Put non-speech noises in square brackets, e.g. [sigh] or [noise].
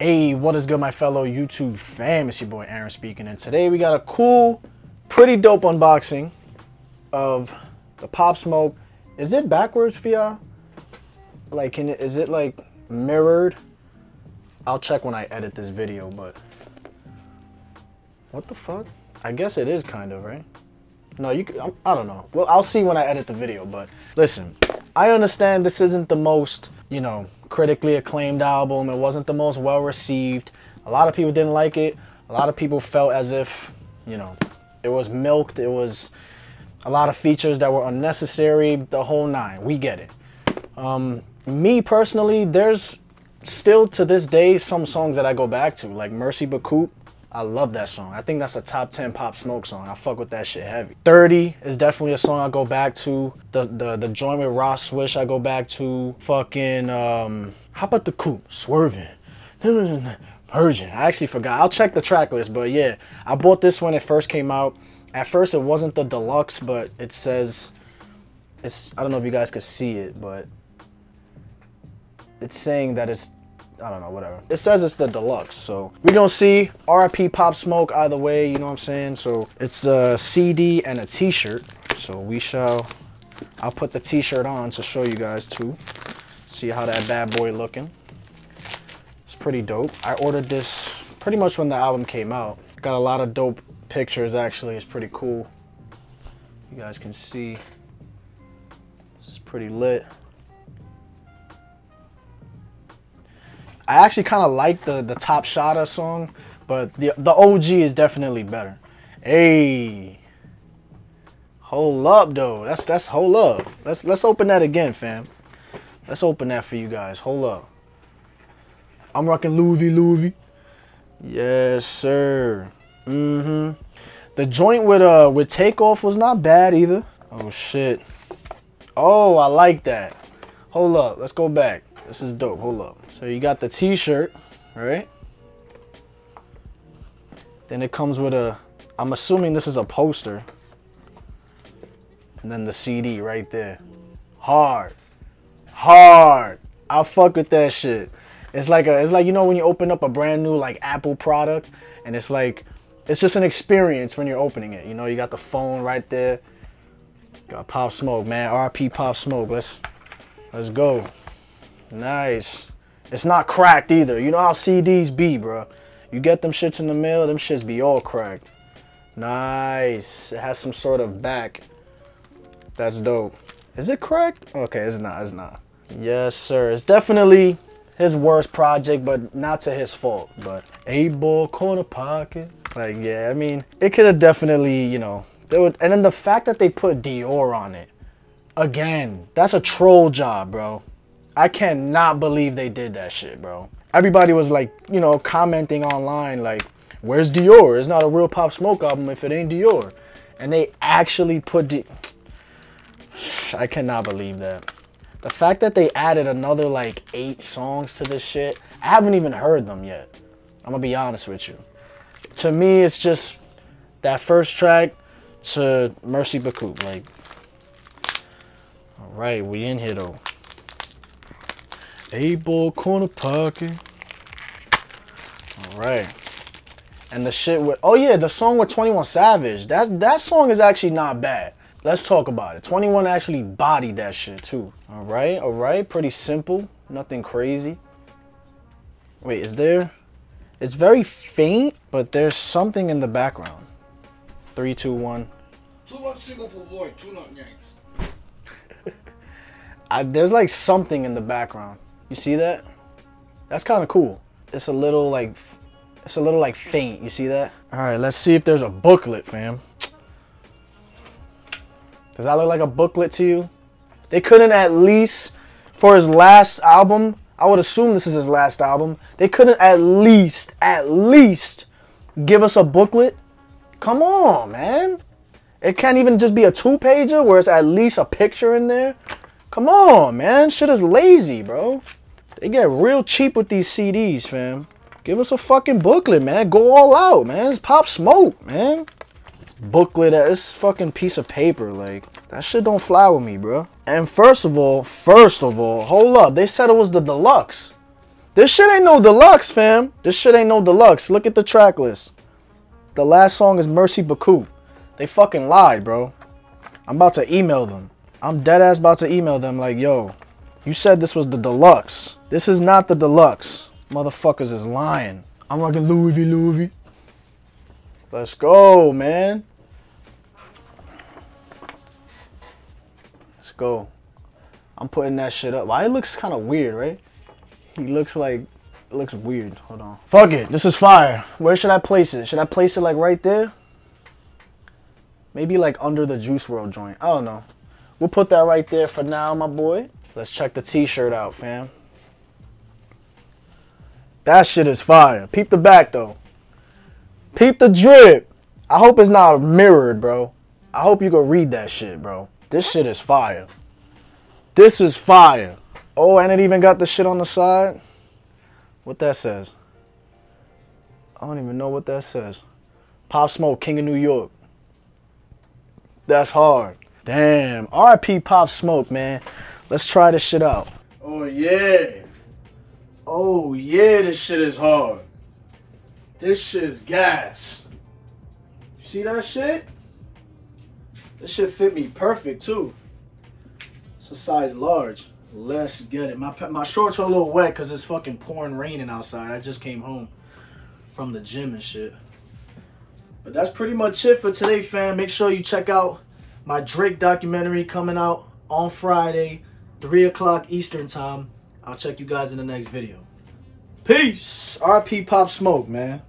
Hey, what is good, my fellow YouTube fam? It's your boy Aaron speaking, and today we got a cool, pretty dope unboxing of the Pop Smoke. Is it backwards for y'all? Like, can it, is it like mirrored? I'll check when I edit this video, but what the fuck? I guess it is kind of right. No, you. I'm, I don't know. Well, I'll see when I edit the video. But listen, I understand this isn't the most, you know, critically acclaimed album. It wasn't the most well received. A lot of people didn't like it. A lot of people felt as if, you know, it was milked. It was a lot of features that were unnecessary. The whole nine. We get it. Um, me personally, there's still to this day some songs that I go back to, like Merci Beaucoup. I love that song. I think that's a top 10 Pop Smoke song. I fuck with that shit heavy. 30 is definitely a song I go back to. The the, the joint with Rah Swish I go back to. Fucking, um, how about the coupe? Swerving. [laughs] Virgin. I actually forgot. I'll check the track list, but yeah. I bought this when it first came out. At first it wasn't the deluxe, but it says, it's, I don't know if you guys could see it, but it's saying that it's I don't know, whatever. It says it's the deluxe, so we gonna see RIP Pop Smoke either way, you know what I'm saying? So it's a CD and a t-shirt. So we shall, I'll put the t-shirt on to show you guys too. See how that bad boy looking. It's pretty dope. I ordered this pretty much when the album came out. Got a lot of dope pictures actually, it's pretty cool. You guys can see, it's pretty lit. I actually kind of like the the Top Shotta song, but the the OG is definitely better. Hey, hold up though. That's that's hold up. Let's let's open that again, fam. Let's open that for you guys. Hold up. I'm rocking Louis Louis. Yes, sir. Mm-hmm. The joint with uh with takeoff was not bad either. Oh shit. Oh, I like that. Hold up. Let's go back. This is dope. Hold up. So you got the t-shirt, right? Then it comes with a, I'm assuming this is a poster. And then the CD right there. Hard. Hard. I fuck with that shit. It's like a, it's like, you know, when you open up a brand new like Apple product and it's like, it's just an experience when you're opening it. You know, you got the phone right there. Got Pop Smoke, man. RP Pop Smoke. Let's, let's go. Nice. It's not cracked either. You know how CDs be, bro. You get them shits in the mail, them shits be all cracked. Nice. It has some sort of back. That's dope. Is it cracked? Okay, it's not, it's not. Yes, sir. It's definitely his worst project, but not to his fault. But a ball corner pocket. Like, yeah, I mean, it could have definitely, you know, they would, and then the fact that they put Dior on it, again, that's a troll job, bro. I cannot believe they did that shit, bro. Everybody was like, you know, commenting online like, where's Dior? It's not a real Pop Smoke album if it ain't Dior. And they actually put Di [sighs] I cannot believe that. The fact that they added another like eight songs to this shit, I haven't even heard them yet. I'm gonna be honest with you. To me, it's just that first track to Merci Beaucoup. Like, all right, we in here though. Eight ball corner pocket. All right. And the shit with, oh yeah, the song with 21 Savage. That, that song is actually not bad. Let's talk about it. 21 actually bodied that shit too. All right, all right. Pretty simple. Nothing crazy. Wait, is there? It's very faint, but there's something in the background. Three, two, one. Two lump single for void. Two lump [laughs] I, there's like something in the background. You see that? That's kind of cool. It's a little like, it's a little like faint. You see that? All right, let's see if there's a booklet, fam. Does that look like a booklet to you? They couldn't at least, for his last album, I would assume this is his last album. They couldn't at least, at least give us a booklet. Come on, man. It can't even just be a two pager where it's at least a picture in there. Come on, man. Shit is lazy, bro. They get real cheap with these CDs, fam. Give us a fucking booklet, man. Go all out, man. It's Pop Smoke, man. This booklet, this fucking piece of paper, like, that shit don't fly with me, bro. And first of all, first of all, hold up. They said it was the deluxe. This shit ain't no deluxe, fam. This shit ain't no deluxe. Look at the track list. The last song is Merci Beaucoup. They fucking lied, bro. I'm about to email them. I'm dead ass about to email them like, yo, you said this was the deluxe. This is not the deluxe. Motherfuckers is lying. I'm rocking Louis V. Louis V. Let's go, man. Let's go. I'm putting that shit up. Why it looks kind of weird, right? He looks like it looks weird. Hold on. Fuck it. This is fire. Where should I place it? Should I place it like right there? Maybe like under the Juice WRLD joint. I don't know. We'll put that right there for now, my boy. Let's check the t-shirt out, fam. That shit is fire. Peep the back though. Peep the drip. I hope it's not mirrored, bro. I hope you can read that shit, bro. This shit is fire. This is fire. Oh, and it even got the shit on the side. What that says? I don't even know what that says. Pop Smoke, King of New York. That's hard. Damn. RP Pop Smoke, man. Let's try this shit out. Oh, yeah. Oh, yeah, this shit is hard. This shit is gas. You see that shit? This shit fit me perfect, too. It's a size large. Let's get it. My my shorts are a little wet because it's fucking pouring raining outside. I just came home from the gym and shit. But that's pretty much it for today, fam. Make sure you check out my Drake documentary coming out on Friday, 3 o'clock Eastern time. I'll check you guys in the next video. Peace. RP Pop Smoke, man.